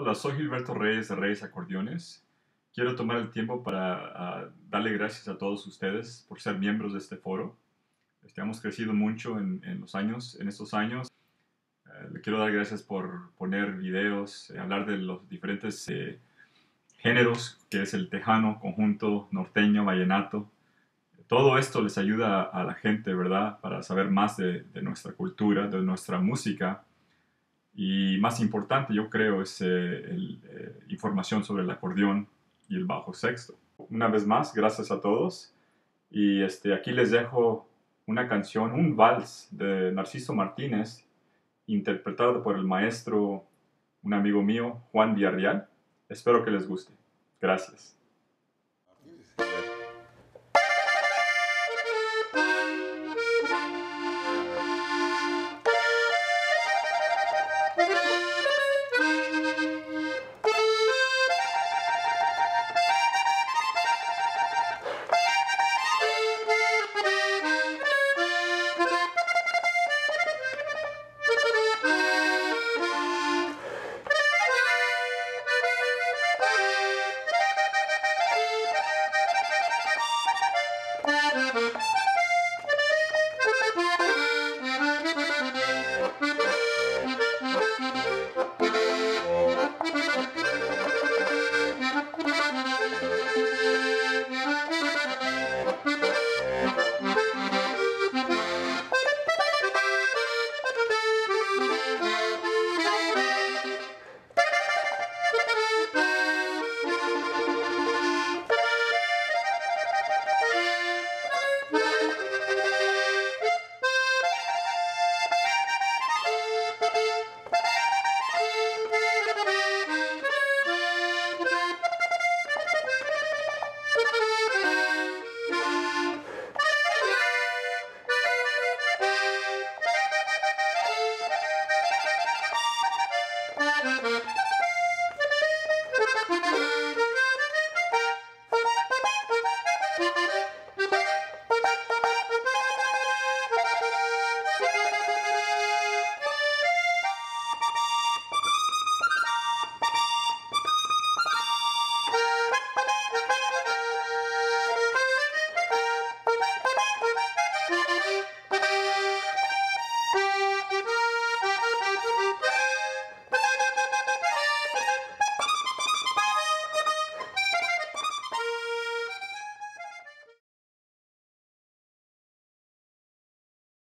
Hola, soy Gilberto Reyes de Reyes Acordeones. Quiero tomar el tiempo para ah, darle gracias a todos ustedes por ser miembros de este foro. Este, hemos crecido mucho en, en, los años, en estos años. Eh, le quiero dar gracias por poner videos, eh, hablar de los diferentes eh, géneros, que es el tejano, conjunto, norteño, vallenato. Todo esto les ayuda a la gente, ¿verdad? Para saber más de, de nuestra cultura, de nuestra música y más importante, yo creo, es eh, eh, información sobre el acordeón y el bajo sexto. Una vez más, gracias a todos. Y este, aquí les dejo una canción, un vals de Narciso Martínez, interpretado por el maestro, un amigo mío, Juan Villarreal. Espero que les guste. Gracias. Thank you. Thank you.